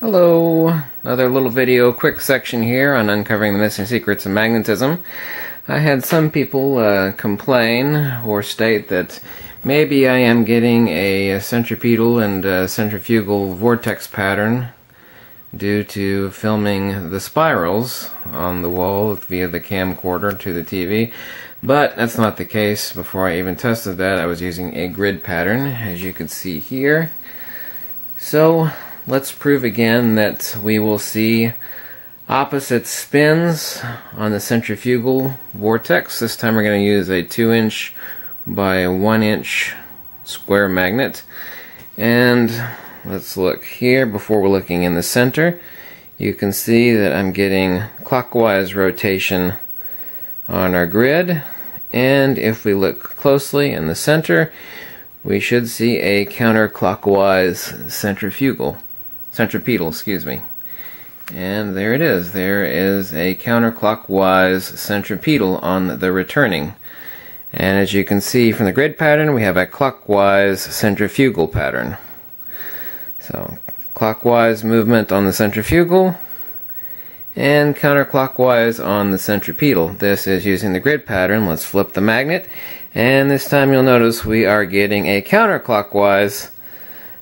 Hello, another little video, quick section here on uncovering the missing secrets of magnetism. I had some people uh, complain or state that maybe I am getting a centripetal and uh, centrifugal vortex pattern due to filming the spirals on the wall via the camcorder to the TV. But that's not the case. Before I even tested that, I was using a grid pattern, as you can see here. So, let's prove again that we will see opposite spins on the centrifugal vortex. This time we're going to use a 2 inch by 1 inch square magnet. And let's look here before we're looking in the center. You can see that I'm getting clockwise rotation on our grid. And if we look closely in the center, we should see a counterclockwise centrifugal centripetal, excuse me. And there it is. There is a counterclockwise centripetal on the returning. And as you can see from the grid pattern, we have a clockwise centrifugal pattern. So, clockwise movement on the centrifugal, and counterclockwise on the centripetal. This is using the grid pattern. Let's flip the magnet, and this time you'll notice we are getting a counterclockwise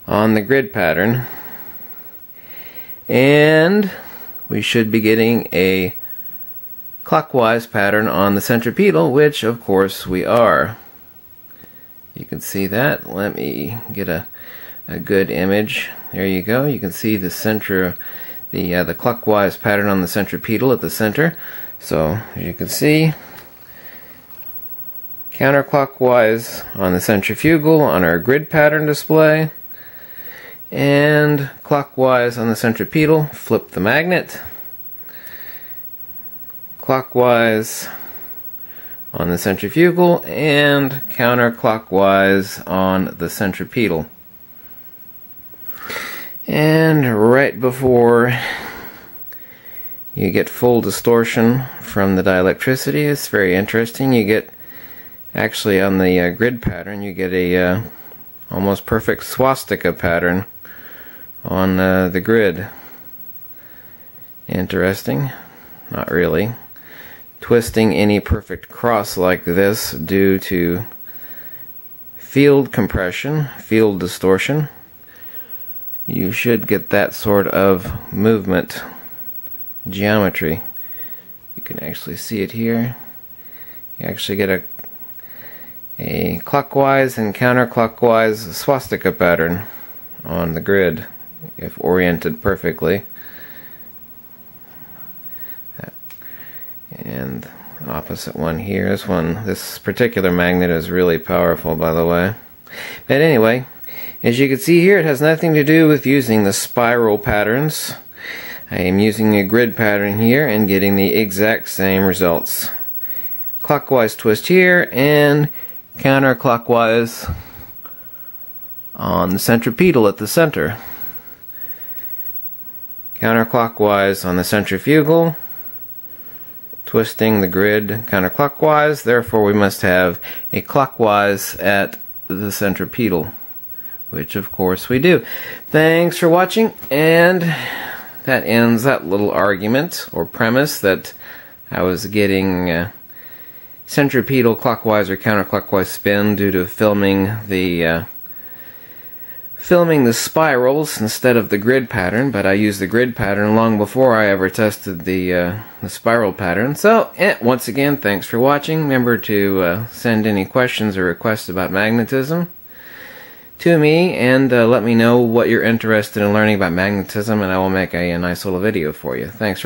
on the grid pattern. And we should be getting a clockwise pattern on the centripetal, which of course we are. You can see that. Let me get a, a good image. There you go. You can see the center, the uh, the clockwise pattern on the centripetal at the center. So as you can see, counterclockwise on the centrifugal on our grid pattern display and clockwise on the centripetal, flip the magnet. Clockwise on the centrifugal and counterclockwise on the centripetal. And right before you get full distortion from the dielectricity, it's very interesting. You get actually on the uh, grid pattern, you get a uh, almost perfect swastika pattern on uh, the grid. Interesting. Not really. Twisting any perfect cross like this due to field compression, field distortion. You should get that sort of movement geometry. You can actually see it here. You actually get a a clockwise and counterclockwise swastika pattern on the grid if oriented perfectly. And opposite one here. This one, this particular magnet is really powerful, by the way. But anyway, as you can see here, it has nothing to do with using the spiral patterns. I am using a grid pattern here and getting the exact same results. Clockwise twist here and counterclockwise on the centripetal at the center counterclockwise on the centrifugal, twisting the grid counterclockwise. Therefore, we must have a clockwise at the centripetal, which of course we do. Thanks for watching, and that ends that little argument or premise that I was getting uh, centripetal clockwise or counterclockwise spin due to filming the uh, filming the spirals instead of the grid pattern, but I used the grid pattern long before I ever tested the, uh, the spiral pattern. So, eh, once again, thanks for watching. Remember to uh, send any questions or requests about magnetism to me and uh, let me know what you're interested in learning about magnetism and I will make a, a nice little video for you. Thanks for